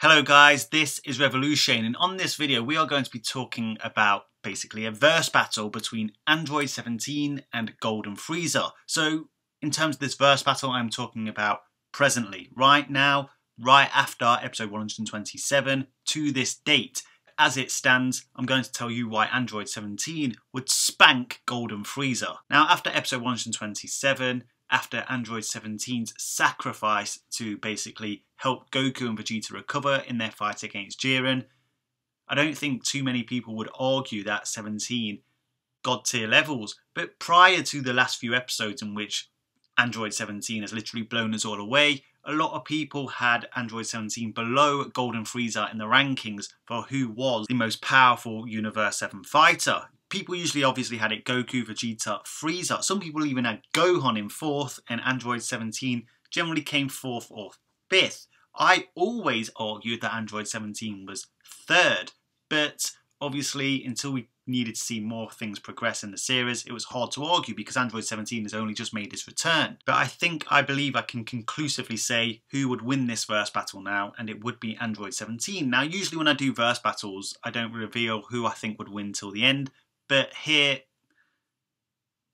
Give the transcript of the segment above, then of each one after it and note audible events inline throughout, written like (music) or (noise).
Hello guys, this is RevoluShane and on this video we are going to be talking about basically a verse battle between Android 17 and Golden Frieza. So in terms of this verse battle I'm talking about presently, right now, right after episode 127 to this date. As it stands, I'm going to tell you why Android 17 would spank Golden Frieza. Now after episode 127, after Android 17's sacrifice to basically help Goku and Vegeta recover in their fight against Jiren. I don't think too many people would argue that 17 god tier levels, but prior to the last few episodes in which Android 17 has literally blown us all away, a lot of people had Android 17 below Golden Frieza in the rankings for who was the most powerful Universe 7 fighter people usually obviously had it Goku, Vegeta, Frieza. Some people even had Gohan in fourth, and Android 17 generally came fourth or fifth. I always argued that Android 17 was third, but obviously until we needed to see more things progress in the series, it was hard to argue because Android 17 has only just made its return. But I think, I believe I can conclusively say who would win this verse battle now, and it would be Android 17. Now, usually when I do verse battles, I don't reveal who I think would win till the end, but here,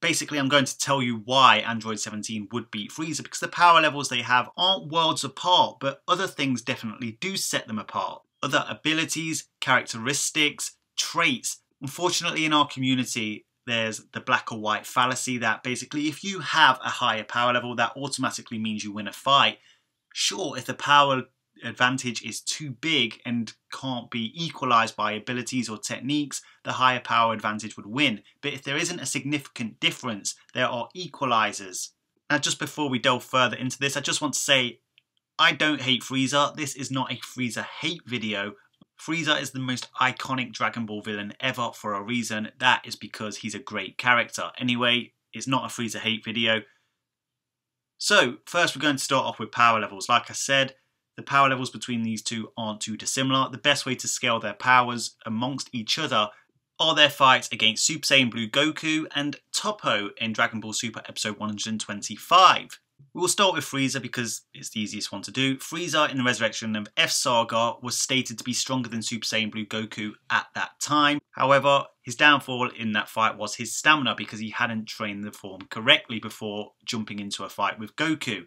basically I'm going to tell you why Android 17 would beat Frieza because the power levels they have aren't worlds apart, but other things definitely do set them apart. Other abilities, characteristics, traits. Unfortunately in our community, there's the black or white fallacy that basically if you have a higher power level, that automatically means you win a fight. Sure, if the power advantage is too big and can't be equalized by abilities or techniques, the higher power advantage would win. But if there isn't a significant difference, there are equalizers. Now, just before we delve further into this, I just want to say I don't hate Frieza. This is not a Frieza hate video. Frieza is the most iconic Dragon Ball villain ever for a reason. That is because he's a great character. Anyway, it's not a Frieza hate video. So, first we're going to start off with power levels. Like I said, the power levels between these two aren't too dissimilar. The best way to scale their powers amongst each other are their fights against Super Saiyan Blue Goku and Toppo in Dragon Ball Super episode 125. We will start with Frieza because it's the easiest one to do. Frieza in the resurrection of F Saga was stated to be stronger than Super Saiyan Blue Goku at that time. However, his downfall in that fight was his stamina because he hadn't trained the form correctly before jumping into a fight with Goku.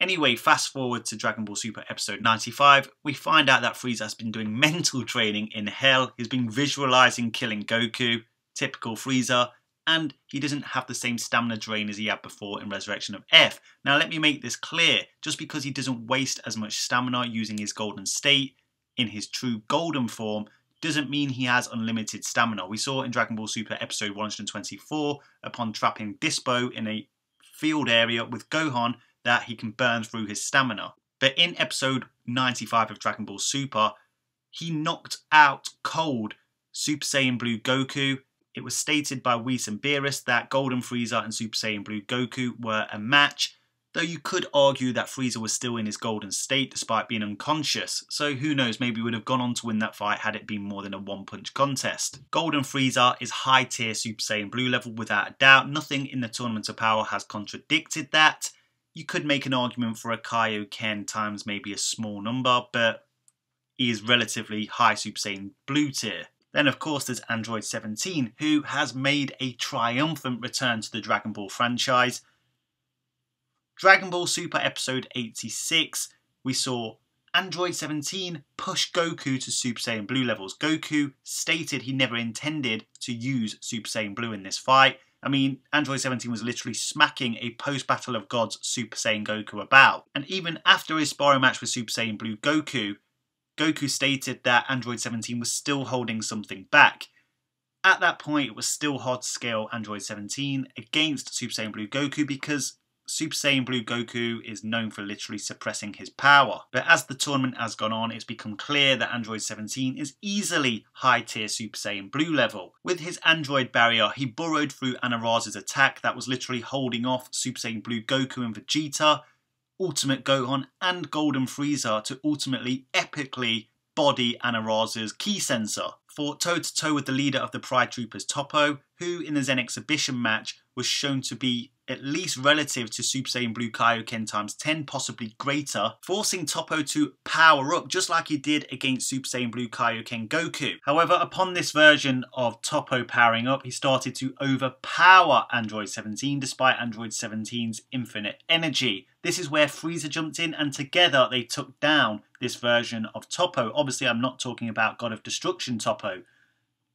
Anyway, fast forward to Dragon Ball Super episode 95, we find out that Frieza has been doing (laughs) mental training in hell. He's been visualizing killing Goku, typical Frieza, and he doesn't have the same stamina drain as he had before in Resurrection of F. Now let me make this clear, just because he doesn't waste as much stamina using his golden state in his true golden form doesn't mean he has unlimited stamina. We saw in Dragon Ball Super episode 124, upon trapping Dyspo in a field area with Gohan, that he can burn through his stamina. But in episode 95 of Dragon Ball Super, he knocked out cold Super Saiyan Blue Goku. It was stated by Whis and Beerus that Golden Frieza and Super Saiyan Blue Goku were a match, though you could argue that Frieza was still in his golden state despite being unconscious, so who knows, maybe would have gone on to win that fight had it been more than a one punch contest. Golden Frieza is high tier Super Saiyan Blue level without a doubt, nothing in the Tournament of Power has contradicted that you could make an argument for a Kaioken times maybe a small number, but he is relatively high Super Saiyan blue tier. Then, of course, there's Android 17, who has made a triumphant return to the Dragon Ball franchise. Dragon Ball Super Episode 86, we saw Android 17 push Goku to Super Saiyan Blue levels. Goku stated he never intended to use Super Saiyan Blue in this fight, I mean, Android 17 was literally smacking a post Battle of Gods Super Saiyan Goku about. And even after his sparring match with Super Saiyan Blue Goku, Goku stated that Android 17 was still holding something back. At that point, it was still hard to scale Android 17 against Super Saiyan Blue Goku because Super Saiyan Blue Goku is known for literally suppressing his power. But as the tournament has gone on, it's become clear that Android 17 is easily high tier Super Saiyan Blue level. With his Android barrier, he burrowed through Anilaza's attack that was literally holding off Super Saiyan Blue Goku and Vegeta, Ultimate Gohan, and Golden Frieza to ultimately epically body Anilaza's ki sensor. Fought toe to toe with the leader of the Pride Troopers, Toppo, who in the Zen exhibition match was shown to be at least relative to Super Saiyan Blue Kaioken times 10, possibly greater, forcing Toppo to power up just like he did against Super Saiyan Blue Kaioken Goku. However, upon this version of Toppo powering up, he started to overpower Android 17 despite Android 17's infinite energy. This is where Frieza jumped in and together they took down this version of Toppo. Obviously, I'm not talking about God of Destruction Toppo.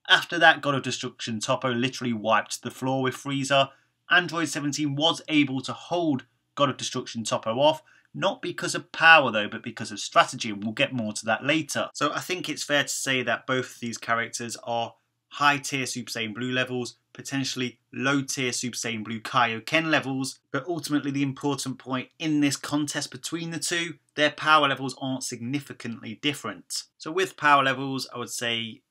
After that, God of Destruction Toppo literally wiped the floor with Frieza. Android 17 was able to hold God of Destruction Toppo off, not because of power though, but because of strategy, and we'll get more to that later. So I think it's fair to say that both of these characters are high tier Super Saiyan Blue levels, potentially low tier Super Saiyan Blue Kaioken levels, but ultimately the important point in this contest between the two, their power levels aren't significantly different. So with power levels, I would say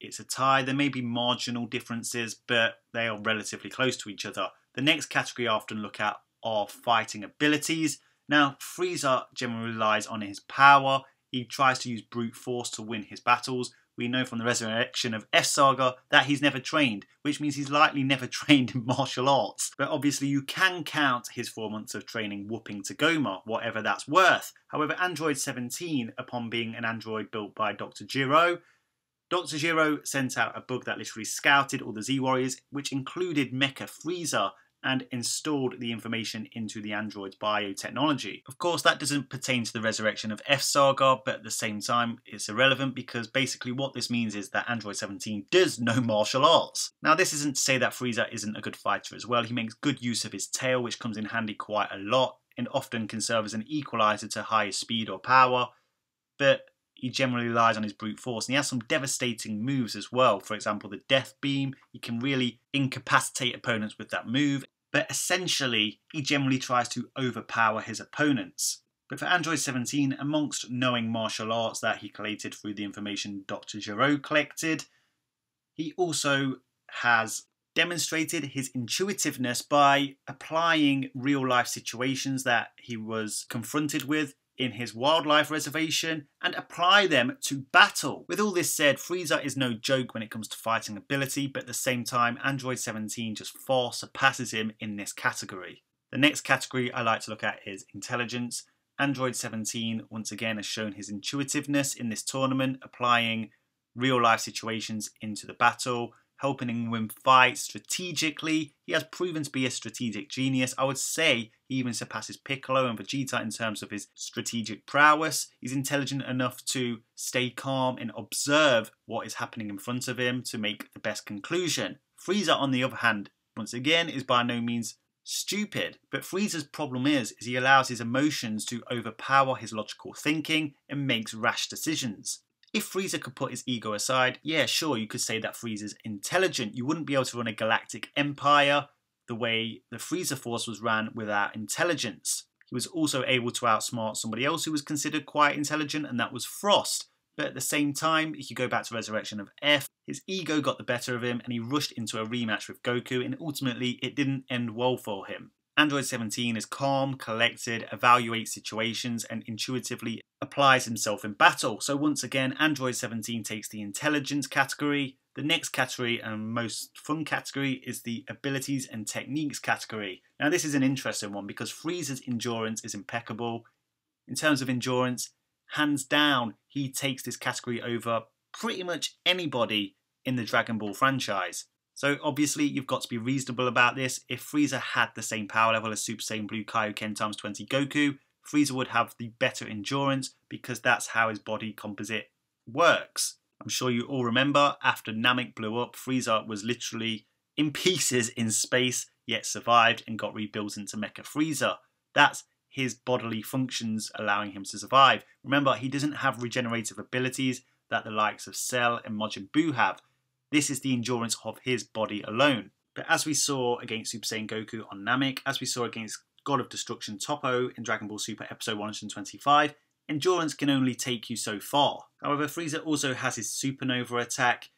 it's a tie. There may be marginal differences, but they are relatively close to each other. The next category I often look at are fighting abilities. Now, Frieza generally relies on his power. He tries to use brute force to win his battles, we know from the resurrection of F Saga that he's never trained, which means he's likely never (laughs) trained in martial arts. But obviously, you can count his four months of training whooping Tagoma, whatever that's worth. However, Android 17, upon being an android built by Dr. Gero, Dr. Gero sent out a bug that literally scouted all the Z Warriors, which included Mecha Frieza and installed the information into the android's biotechnology. Of course, that doesn't pertain to the resurrection of F Saga, but at the same time, it's irrelevant because basically what this means is that Android 17 does know martial arts. Now, this isn't to say that Frieza isn't a good fighter as well. He makes good use of his tail, which comes in handy quite a lot and often can serve as an equalizer to higher speed or power. But he generally relies on his brute force. And he has some devastating moves as well. For example, the Death Beam. He can really incapacitate opponents with that move but essentially he generally tries to overpower his opponents. But for Android 17, amongst knowing martial arts that he collated through the information Dr. Gero collected, he also has demonstrated his intuitiveness by applying real life situations that he was confronted with in his wildlife reservation and apply them to battle. With all this said, Frieza is no joke when it comes to fighting ability, but at the same time, Android 17 just far surpasses him in this category. The next category I like to look at is intelligence. Android 17 once again has shown his intuitiveness in this tournament, applying real life situations into the battle helping him win fights strategically. He has proven to be a strategic genius. I would say he even surpasses Piccolo and Vegeta in terms of his strategic prowess. He's intelligent enough to stay calm and observe what is happening in front of him to make the best conclusion. Frieza, on the other hand, once again, is by no means stupid. But Frieza's problem is, is he allows his emotions to overpower his logical thinking and makes rash decisions. If Frieza could put his ego aside, yeah, sure, you could say that Frieza's intelligent. You wouldn't be able to run a galactic empire the way the Frieza Force was ran without intelligence. He was also able to outsmart somebody else who was considered quite intelligent, and that was Frost. But at the same time, if you go back to Resurrection of F, his ego got the better of him and he rushed into a rematch with Goku, and ultimately it didn't end well for him. Android 17 is calm, collected, evaluates situations, and intuitively applies himself in battle. So once again, Android 17 takes the intelligence category. The next category and most fun category is the abilities and techniques category. Now this is an interesting one because Frieza's endurance is impeccable. In terms of endurance, hands down, he takes this category over pretty much anybody in the Dragon Ball franchise. So obviously you've got to be reasonable about this. If Frieza had the same power level as Super Saiyan Blue Kaioken times 20 Goku, Frieza would have the better endurance because that's how his body composite works. I'm sure you all remember after Namek blew up, Frieza was literally in pieces in space, yet survived and got rebuilt into Mecha Frieza. That's his bodily functions allowing him to survive. Remember, he doesn't have regenerative abilities that the likes of Cell and Majin Buu have. This is the endurance of his body alone. But as we saw against Super Saiyan Goku on Namek, as we saw against God of Destruction Toppo in Dragon Ball Super Episode 125, endurance can only take you so far. However, Frieza also has his Supernova attack,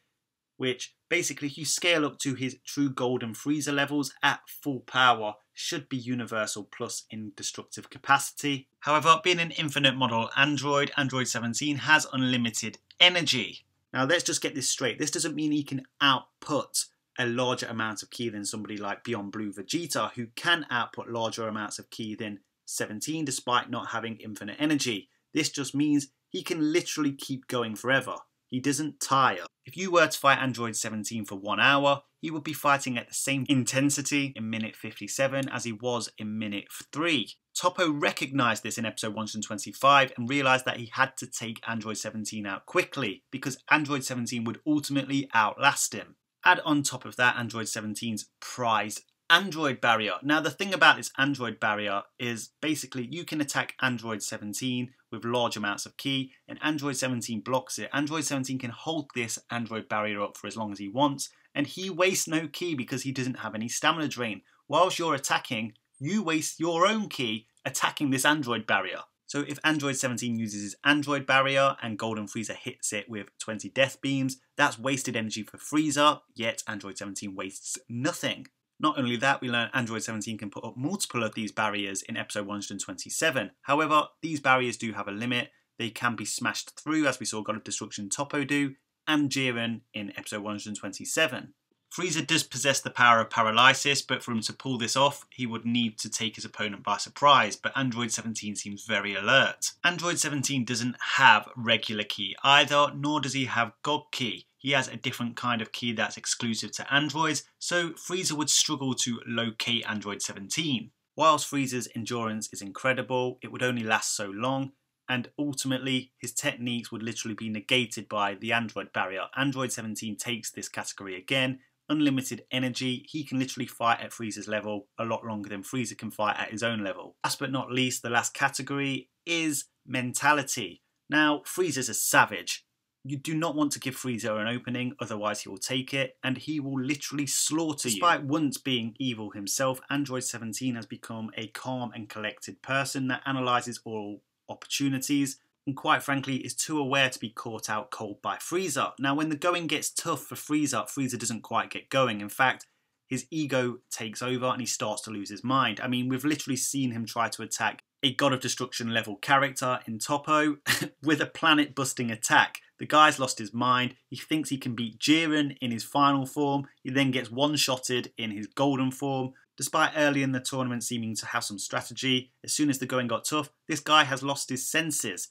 which basically if you scale up to his true Golden Frieza levels at full power should be universal plus indestructive capacity. However, being an infinite model android, Android 17 has unlimited energy. Now let's just get this straight. This doesn't mean he can output a larger amount of ki than somebody like Beyond Blue Vegeta, who can output larger amounts of ki than 17 despite not having infinite energy. This just means he can literally keep going forever. He doesn't tire. If you were to fight Android 17 for one hour, he would be fighting at the same intensity in minute 57 as he was in minute 3. Toppo recognised this in episode 125 and realised that he had to take Android 17 out quickly because Android 17 would ultimately outlast him. Add on top of that Android 17's prized Android barrier. Now the thing about this Android barrier is basically you can attack Android 17 with large amounts of ki, and Android 17 blocks it. Android 17 can hold this Android barrier up for as long as he wants and he wastes no ki because he doesn't have any stamina drain. Whilst you're attacking, you waste your own ki attacking this Android barrier. So if Android 17 uses his Android barrier and Golden Frieza hits it with 20 death beams, that's wasted energy for Frieza, yet Android 17 wastes nothing. Not only that, we learn Android 17 can put up multiple of these barriers in episode 127. However, these barriers do have a limit. They can be smashed through, as we saw God of Destruction Toppo do, and Jiren in episode 127. Frieza does possess the power of paralysis, but for him to pull this off, he would need to take his opponent by surprise, but Android 17 seems very alert. Android 17 doesn't have regular ki either, nor does he have God ki. He has a different kind of ki that's exclusive to androids, so Frieza would struggle to locate Android 17. Whilst Frieza's endurance is incredible, it would only last so long, and ultimately his techniques would literally be negated by the android barrier. Android 17 takes this category again unlimited energy. He can literally fight at Frieza's level a lot longer than Frieza can fight at his own level. Last but not least, the last category is mentality. Now, Frieza's a savage. You do not want to give Frieza an opening, otherwise he will take it, and he will literally slaughter Despite you. Despite once being evil himself, Android 17 has become a calm and collected person that analyzes all opportunities and quite frankly is too aware to be caught out cold by Frieza. Now when the going gets tough for Frieza, Frieza doesn't quite get going. In fact, his ego takes over and he starts to lose his mind. I mean, we've literally seen him try to attack a God of Destruction level character in Toppo (laughs) with a planet busting attack. The guy's lost his mind. He thinks he can beat Jiren in his final form. He then gets one-shotted in his golden form. Despite early in the tournament seeming to have some strategy, as soon as the going got tough, this guy has lost his senses.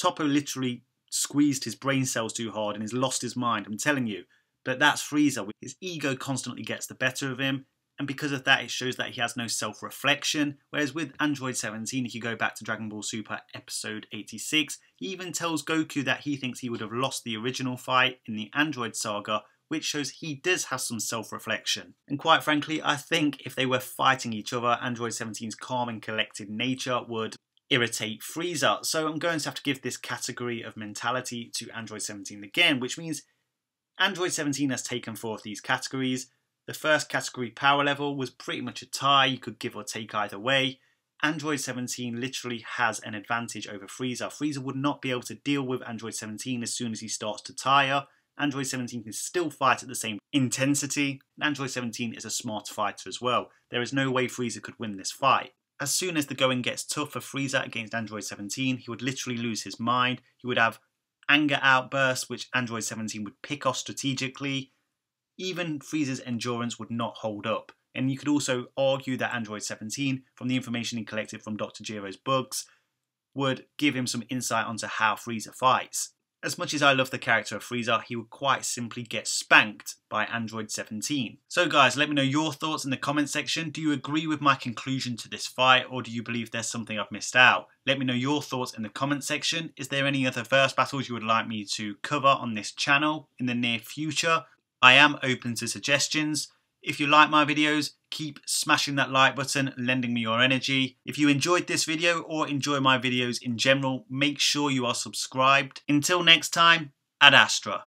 Toppo literally squeezed his brain cells too hard and he's lost his mind, I'm telling you. But that's Frieza. His ego constantly gets the better of him, and because of that, it shows that he has no self reflection. Whereas with Android 17, if you go back to Dragon Ball Super episode 86, he even tells Goku that he thinks he would have lost the original fight in the Android saga, which shows he does have some self reflection. And quite frankly, I think if they were fighting each other, Android 17's calm and collected nature would irritate Frieza. So I'm going to have to give this category of mentality to Android 17 again, which means Android 17 has taken four of these categories. The first category power level was pretty much a tie, you could give or take either way. Android 17 literally has an advantage over Frieza. Frieza would not be able to deal with Android 17 as soon as he starts to tire. Android 17 can still fight at the same intensity. Android 17 is a smart fighter as well. There is no way Frieza could win this fight as soon as the going gets tough for Frieza against Android 17, he would literally lose his mind. He would have anger outbursts, which Android 17 would pick off strategically. Even Frieza's endurance would not hold up. And you could also argue that Android 17, from the information he collected from Dr. Gero's bugs, would give him some insight onto how Frieza fights. As much as I love the character of Frieza, he would quite simply get spanked by Android 17. So guys, let me know your thoughts in the comment section. Do you agree with my conclusion to this fight or do you believe there's something I've missed out? Let me know your thoughts in the comment section. Is there any other verse battles you would like me to cover on this channel in the near future? I am open to suggestions. If you like my videos, keep smashing that like button, lending me your energy. If you enjoyed this video or enjoy my videos in general, make sure you are subscribed. Until next time, Ad Astra.